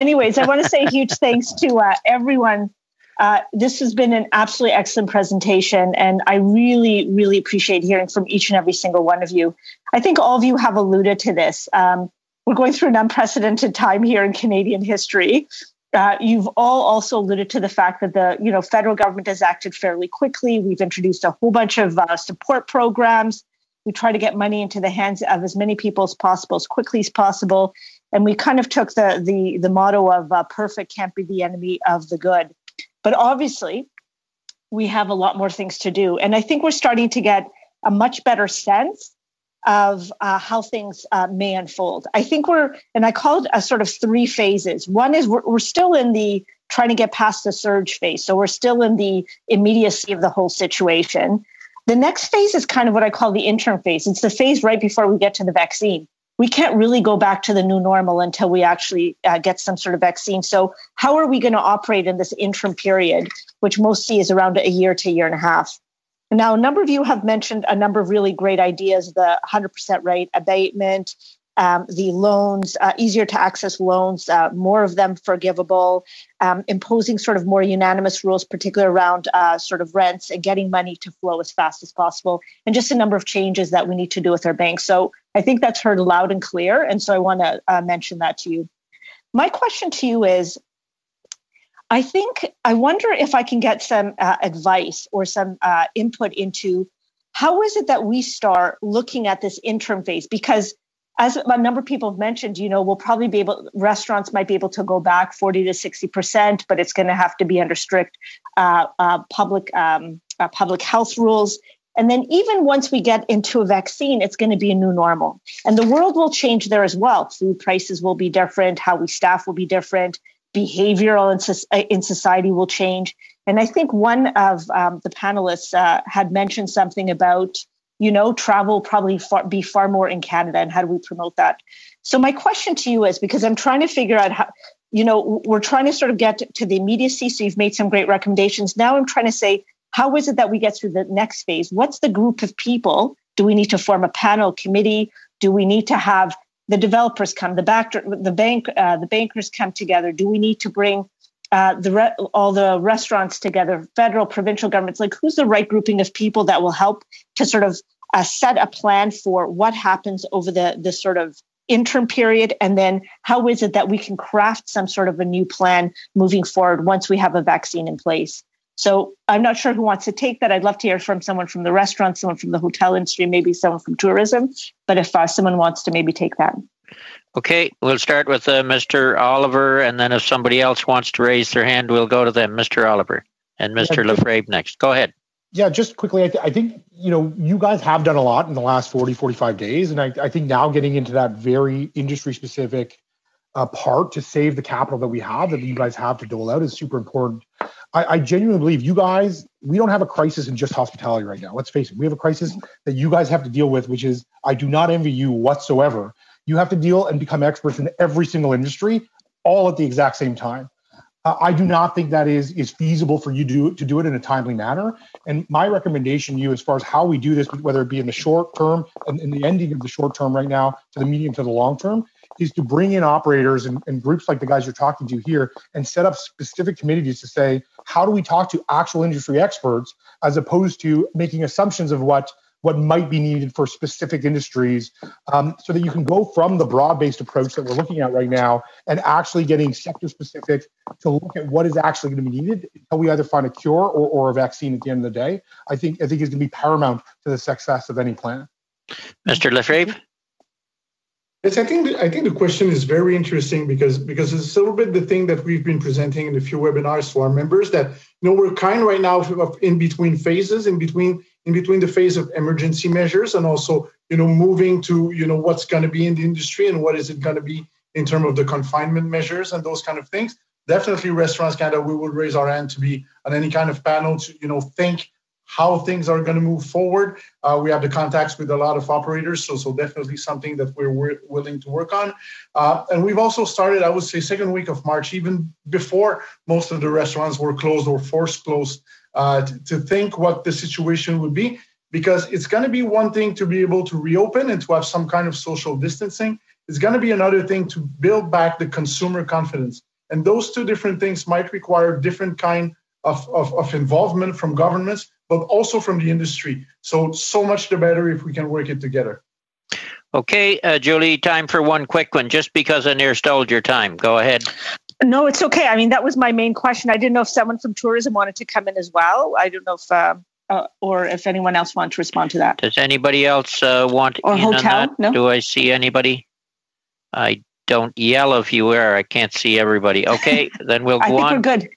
anyways, I want to say huge thanks to uh, everyone. Uh, this has been an absolutely excellent presentation, and I really, really appreciate hearing from each and every single one of you. I think all of you have alluded to this. Um, we're going through an unprecedented time here in Canadian history. Uh, you've all also alluded to the fact that the you know federal government has acted fairly quickly. We've introduced a whole bunch of uh, support programs. We try to get money into the hands of as many people as possible as quickly as possible and we kind of took the the the motto of uh, perfect can't be the enemy of the good. But obviously we have a lot more things to do. And i think we're starting to get a much better sense of uh, how things uh, may unfold. I think we're and i call it a sort of three phases. One is we're, we're still in the trying to get past the surge phase. So we're still in the immediacy of the whole situation. The next phase is kind of what i call the interim phase. It's the phase right before we get to the vaccine we can't really go back to the new normal until we actually uh, get some sort of vaccine. So, how are we going to operate in this interim period, which most see is around a year to a year and a half? Now, a number of you have mentioned a number of really great ideas the 100% rate abatement, um, the loans, uh, easier to access loans, uh, more of them forgivable, um, imposing sort of more unanimous rules, particularly around uh, sort of rents and getting money to flow as fast as possible, and just a number of changes that we need to do with our banks. So I think that's heard loud and clear. And so I want to uh, mention that to you. My question to you is I think, I wonder if I can get some uh, advice or some uh, input into how is it that we start looking at this interim phase? Because as a number of people have mentioned, you know, we'll probably be able, restaurants might be able to go back 40 to 60%, but it's going to have to be under strict uh, uh, public, um, uh, public health rules. And then even once we get into a vaccine, it's going to be a new normal. And the world will change there as well. Food prices will be different, how we staff will be different, behavioral in, in society will change. And I think one of um, the panelists uh, had mentioned something about you know, travel probably far, be far more in Canada, and how do we promote that? So my question to you is because I'm trying to figure out how, you know, we're trying to sort of get to the immediacy. So you've made some great recommendations. Now I'm trying to say, how is it that we get through the next phase? What's the group of people? Do we need to form a panel committee? Do we need to have the developers come, the back, the bank, uh, the bankers come together? Do we need to bring uh, the re- all the restaurants together, federal, provincial governments, like who's the right grouping of people that will help to sort of uh, set a plan for what happens over the the sort of interim period, and then how is it that we can craft some sort of a new plan moving forward once we have a vaccine in place. So I'm not sure who wants to take that. I'd love to hear from someone from the restaurant, someone from the hotel industry, maybe someone from tourism. But if uh, someone wants to maybe take that. Okay, we'll start with uh, Mr. Oliver, and then if somebody else wants to raise their hand, we'll go to them. Mr. Oliver and Mr. Yeah, Lefebvre next. Go ahead. Yeah, just quickly, I, th- I, think, you know, you guys have done a lot in the last 40, 45 days. And I, I think now getting into that very industry specific uh, part to save the capital that we have, that you guys have to dole out is super important. I, I genuinely believe you guys, we don't have a crisis in just hospitality right now. Let's face it, we have a crisis that you guys have to deal with, which is I do not envy you whatsoever you have to deal and become experts in every single industry all at the exact same time. Uh, I do not think that is is feasible for you to do, to do it in a timely manner. And my recommendation to you, as far as how we do this, whether it be in the short term and in the ending of the short term right now to the medium to the long term, is to bring in operators and, and groups like the guys you're talking to here and set up specific committees to say, how do we talk to actual industry experts as opposed to making assumptions of what what might be needed for specific industries um, so that you can go from the broad-based approach that we're looking at right now and actually getting sector specific to look at what is actually going to be needed until we either find a cure or, or a vaccine at the end of the day. I think i think is going to be paramount to the success of any plan. Mr lefebvre Yes, I think the, I think the question is very interesting because because it's a little bit the thing that we've been presenting in a few webinars to our members that you know we're kind right now of in between phases, in between in between the phase of emergency measures and also you know moving to you know what's going to be in the industry and what is it going to be in terms of the confinement measures and those kind of things. Definitely, Restaurants Canada, we will raise our hand to be on any kind of panel to you know think how things are going to move forward. Uh, we have the contacts with a lot of operators, so so definitely something that we're, willing to work on. Uh, and we've also started, I would say, second week of March, even before most of the restaurants were closed or forced closed, uh, to, to think what the situation would be, because it's going to be one thing to be able to reopen and to have some kind of social distancing. It's going to be another thing to build back the consumer confidence. And those two different things might require different kind of, of, of involvement from governments, but also from the industry. So, so much the better if we can work it together. Okay, uh, Julie, time for one quick one, just because I near stole your time. Go ahead. No, it's okay. I mean, that was my main question. I didn't know if someone from tourism wanted to come in as well. I don't know if, uh, uh, or if anyone else wanted to respond to that. Does anybody else uh, want or hotel? No. Do I see anybody? I don't yell if you are. I can't see everybody. Okay, then we'll go I think on. We're good.